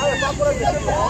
Ai, eu falo por aqui. Tá